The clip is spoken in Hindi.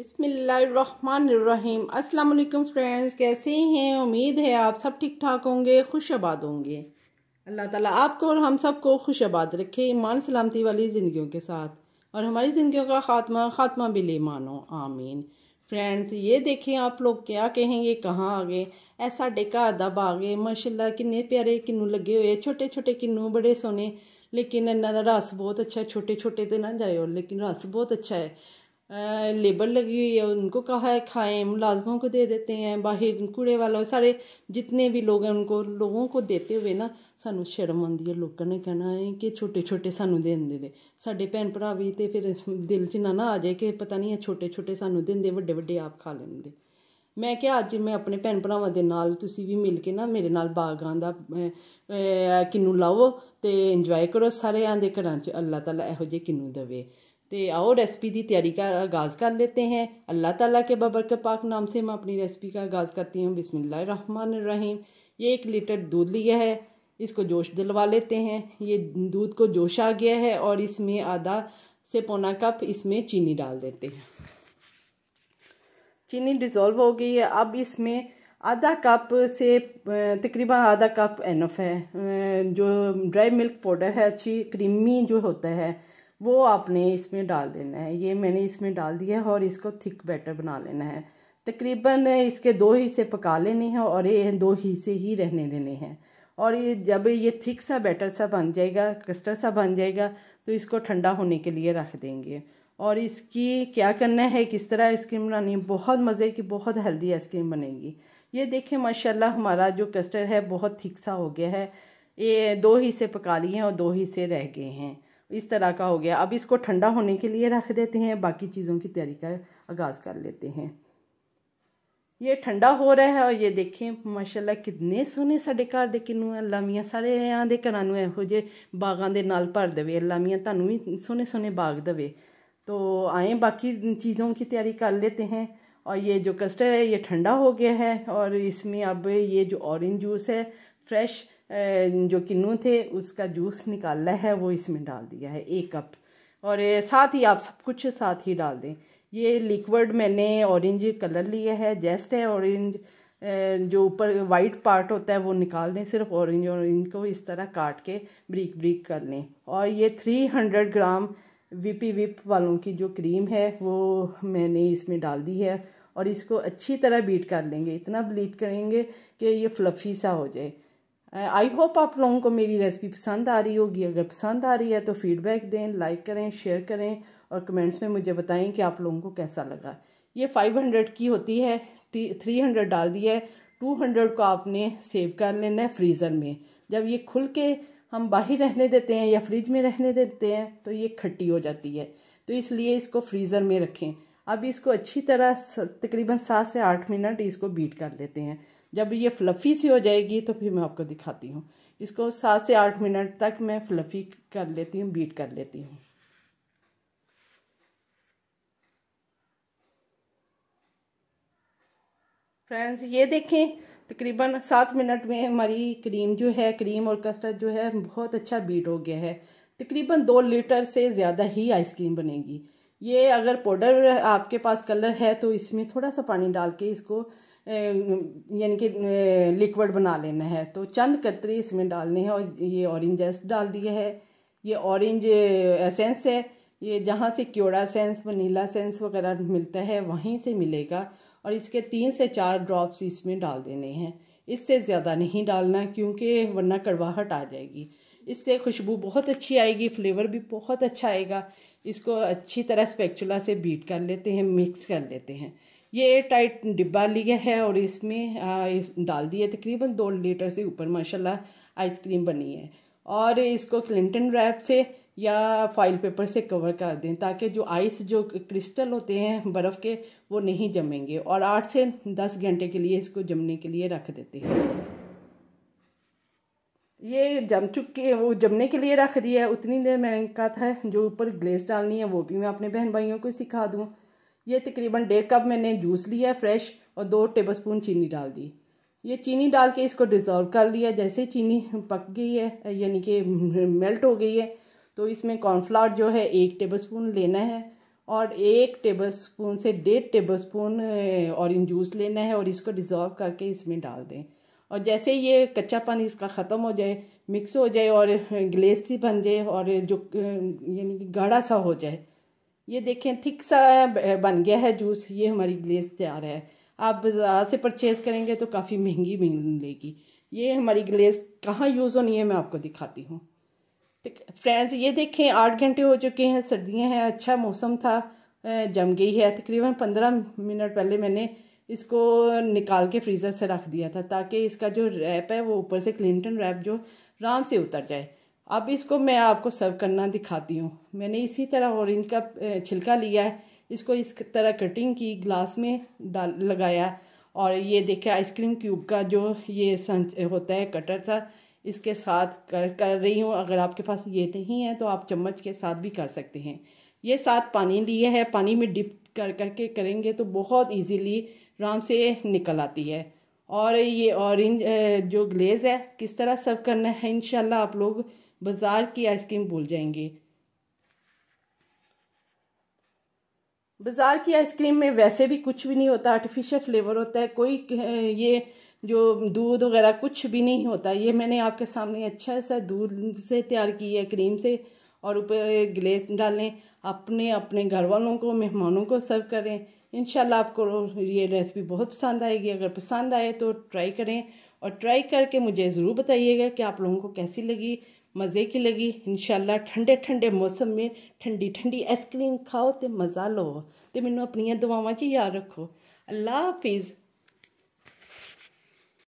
बिसमीम वालेकुम फ्रेंड्स, कैसे हैं? उम्मीद है आप सब ठीक ठाक होंगे खुश आबाद होंगे। अल्लाह ताला आपको और हम सबको खुश आबाद रखे, ईमान, सलामती वाली ज़िंदगियों के साथ। और हमारी ज़िंदगियों का ख़ात्मा ख़ात्मा बिल मानो, आमीन। फ्रेंड्स, ये देखें आप लोग क्या कहेंगे, कहाँ आ गए? ऐसा डेका अदब आ गए, माशाल्लाह, किन्ने प्यारे किन्नू लगे हुए छोटे छोटे किन्नू बड़े सोने। लेकिन इन्हों का रस बहुत अच्छा है छोटे छोटे तो ना जाए लेकिन रस बहुत अच्छा है। लेबर लगी हुई है उनको कहा है खाएं मुलाजमों को दे देते हैं बाहर कूड़े वालों सारे जितने भी लोग हैं उनको लोगों को देते हुए ना सानू शर्म आती है लोगों ने कहना है कि छोटे छोटे सानू देंदे दे साढ़े भैन भरा भी तो फिर दिल च ना ना आ जाए कि पता नहीं है छोटे छोटे सानू देंदे ਵੱਡੇ ਵੱਡੇ ਆਪ ਖਾ ਲੈਂਦੇ ਮੈਂ ਕਿਹਾ ਅੱਜ ਮੈਂ ਆਪਣੇ ਭੈਣ ਭਰਾਵਾਂ ਦੇ ਨਾਲ ਤੁਸੀਂ ਵੀ ਮਿਲ ਕੇ ਨਾ ਮੇਰੇ ਨਾਲ ਬਾਗਾਂ ਦਾ ਕਿੰਨੂ ਲਾਓ ਤੇ ਇੰਜੋਏ ਕਰੋ ਸਾਰਿਆਂ ਦੇ ਘਰਾਂ 'ਚ ਅੱਲਾਹ ਤਾਲਾ ਇਹੋ ਜਿਹੇ ਕਿੰਨੂ ਦੇਵੇ तो आओ रेसिपी की तैयारी का आगाज़ कर लेते हैं। अल्लाह ताला के बबर के पाक नाम से मैं अपनी रेसिपी का आगाज़ करती हूँ। बिसमीम ये एक लीटर दूध लिया है। इसको जोश दिलवा लेते हैं। ये दूध को जोश आ गया है और इसमें आधा से पौना कप इसमें चीनी डाल देते हैं। चीनी डिज़ोल्व हो गई है। अब इसमें आधा कप से तकरीबन आधा कप एनफ है। जो ड्राई मिल्क पाउडर है, अच्छी क्रीमी जो होता है वो आपने इसमें डाल देना है। ये मैंने इसमें डाल दिया है और इसको थिक बैटर बना लेना है। तकरीबन इसके दो हिस्से पका लेने हैं और ये दो हिस्से ही रहने देने हैं। और ये जब ये थिक सा बैटर सा बन जाएगा कस्टर्ड सा बन जाएगा तो इसको ठंडा होने के लिए रख देंगे। और इसकी क्या करना है, किस तरह आइसक्रीम बनानी है, बहुत मज़े की, बहुत हेल्दी आइसक्रीम बनेगी। ये देखें, माशाल्लाह, हमारा जो कस्टर्ड है, बहुत थिक सा हो गया है। ये दो हिस्से पका लिए हैं और दो हिस्से रह गए हैं। इस तरह का हो गया अब इसको ठंडा होने के लिए रख देते हैं बाकी चीज़ों की तैयारी का आगाज़ कर लेते हैं ये ठंडा हो रहा है और ये देखें माशाल्लाह कितने सोने साढ़े घर ਦੇ ਕਿਨੂੰ ਅੱਲਾ ਮੀਆਂ ਸਾਰੇ ਆਂ ਦੇ ਘਰਾਂ ਨੂੰ ਇਹੋ ਜਿਹੇ ਬਾਗਾਂ ਦੇ ਨਾਲ ਭਰ ਦੇਵੇ ਅੱਲਾ ਮੀਆਂ ਤੁਹਾਨੂੰ ਵੀ सोने सोने बाग देवे तो आए बाकी चीज़ों की तैयारी कर लेते हैं और ये जो कस्टर्ड है ये ठंडा हो गया है और इसमें अब ये जो ऑरेंज जूस है फ्रेश जो किन्नू थे, उसका जूस निकाला है, वो इसमें डाल दिया है, एक कप। और साथ ही आप सब कुछ साथ ही डाल दें। ये लिक्विड मैंने ऑरेंज कलर लिया है, जेस्ट है ऑरेंज जो ऊपर वाइट पार्ट होता है वो निकाल दें, सिर्फ़ ऑरेंज ऑरेंज को इस तरह काट के ब्रीक ब्रीक कर लें। और ये थ्री हंड्रेड ग्राम विपी विप वालों की जो क्रीम है, वो मैंने इसमें डाल दी है और इसको अच्छी तरह बीट कर लेंगे। इतना ब्लीट करेंगे कि ये फ्लफ़ी सा हो जाए। आई होप आप लोगों को मेरी रेसिपी पसंद आ रही होगी। अगर पसंद आ रही है तो फीडबैक दें लाइक करें शेयर करें और कमेंट्स में मुझे बताएँ कि आप लोगों को कैसा लगा। ये 500 की होती है थ्री हंड्रेड डाल दिया है। टू हंड्रेड को आपने सेव कर लेना है फ्रीज़र में। जब ये खुल के हम बाहर रहने देते हैं या फ्रिज में रहने देते हैं तो ये खट्टी हो जाती है। तो इसलिए इसको फ्रीज़र में रखें। अब इसको अच्छी तरह तकरीबन सात से आठ मिनट इसको बीट कर लेते हैं। जब ये फ्लफ़ी सी हो जाएगी तो फिर मैं आपको दिखाती हूँ। इसको सात से आठ मिनट तक मैं फ्लफ़ी कर लेती हूँ बीट कर लेती हूँ। फ्रेंड्स ये देखें, तकरीबन सात मिनट में हमारी क्रीम जो है क्रीम और कस्टर्ड जो है, बहुत अच्छा बीट हो गया है। तकरीबन दो लीटर से ज़्यादा ही आइसक्रीम बनेगी। ये अगर पाउडर आपके पास कलर है तो इसमें थोड़ा सा पानी डाल के इसको यानी कि लिक्विड बना लेना है। तो चंद कतरी इसमें डालने हैं और ये ऑरेंज एस डाल दिया है। ये ऑरेंज एसेंस है। ये जहाँ से क्योड़ा सेंस वनीला सेंस वगैरह मिलता है, वहीं से मिलेगा। और इसके तीन से चार ड्रॉप्स इसमें डाल देने हैं। इससे ज़्यादा नहीं डालना, क्योंकि वरना कड़वाहट आ जाएगी। इससे खुशबू बहुत अच्छी आएगी फ्लेवर भी बहुत अच्छा आएगा। इसको अच्छी तरह स्पेक्चुला से बीट कर लेते हैं मिक्स कर लेते हैं। ये एयर टाइट डिब्बा लिया है और इसमें इस, डाल दिए तकरीबन दो लीटर से ऊपर, माशाल्लाह, आइसक्रीम बनी है। और इसको क्लिंटन रैप से या फ़ाइल पेपर से कवर कर दें ताकि जो आइस जो क्रिस्टल होते हैं बर्फ़ के, वो नहीं जमेंगे। और आठ से दस घंटे के लिए इसको जमने के लिए रख देते हैं। ये जम चुके, वो जमने के लिए रख दिया है। उतनी देर मैंने कहा था, जो ऊपर ग्लेस डालनी है, वो भी मैं अपने बहन भाइयों को सिखा दूँ। ये तकरीबन डेढ़ कप मैंने जूस लिया फ्रेश और दो टेबलस्पून चीनी डाल दी। ये चीनी डाल के इसको डिज़ोल्व कर लिया जैसे चीनी पक गई है, यानी कि मेल्ट हो गई है तो इसमें कॉर्नफ्लावर जो है, एक टेबलस्पून लेना है और एक टेबल स्पून से डेढ़ टेबल स्पून ऑरेंज जूस लेना है और इसको डिज़ोल्व करके इसमें डाल दें। और जैसे ये कच्चा पानी इसका ख़त्म हो जाए मिक्स हो जाए और ग्लेस सी बन जाए और जो यानी कि गाढ़ा सा हो जाए ये देखें, थिक सा बन गया है जूस, ये हमारी ग्लेस तैयार है। आप बाज़ार से परचेज़ करेंगे तो काफ़ी महँगी मिलेगी ये हमारी ग्लेस कहाँ यूज़ होनी है मैं आपको दिखाती हूँ। फ्रेंड्स ये देखें, आठ घंटे हो चुके हैं, सर्दियाँ हैं अच्छा मौसम था जम गई है। तकरीबन पंद्रह मिनट पहले मैंने इसको निकाल के फ्रीज़र से रख दिया था, ताकि इसका जो रैप है वो ऊपर से क्लिंटन रैप जो आराम से उतर जाए। अब इसको मैं आपको सर्व करना दिखाती हूँ। मैंने इसी तरह ऑरेंज का छिलका लिया है। इसको इस तरह कटिंग की ग्लास में डाल, लगाया। और ये देखे आइसक्रीम क्यूब का जो ये होता है कटर सा, इसके साथ कर कर रही हूँ। अगर आपके पास ये नहीं है तो आप चम्मच के साथ भी कर सकते हैं। ये साथ पानी लिए है। पानी में डिप कर, करके करेंगे तो बहुत इजीली आराम से निकल आती है। और ये ऑरेंज जो ग्लेज़ है, किस तरह सर्व करना है इन आप लोग बाज़ार की आइसक्रीम भूल जाएँगे। बाज़ार की आइसक्रीम में वैसे भी कुछ भी नहीं होता आर्टिफिशियल फ्लेवर होता है, कोई ये जो दूध वगैरह कुछ भी नहीं होता। ये मैंने आपके सामने अच्छा सा दूध से तैयार की है क्रीम से, और ऊपर ग्लेस डालें, अपने अपने घर वालों को, मेहमानों को सर्व करें। इन आपको ये रेसिपी बहुत पसंद आएगी। अगर पसंद आए तो ट्राई करें, और ट्राई करके मुझे ज़रूर बताइएगा कि आप लोगों को कैसी लगी। मज़े की लगी इन ठंडे ठंडे मौसम में ठंडी ठंडी आइसक्रीम खाओ तो मज़ा लो तो मैनू अपन दुआव च याद रखो अल्लाह हाफिज़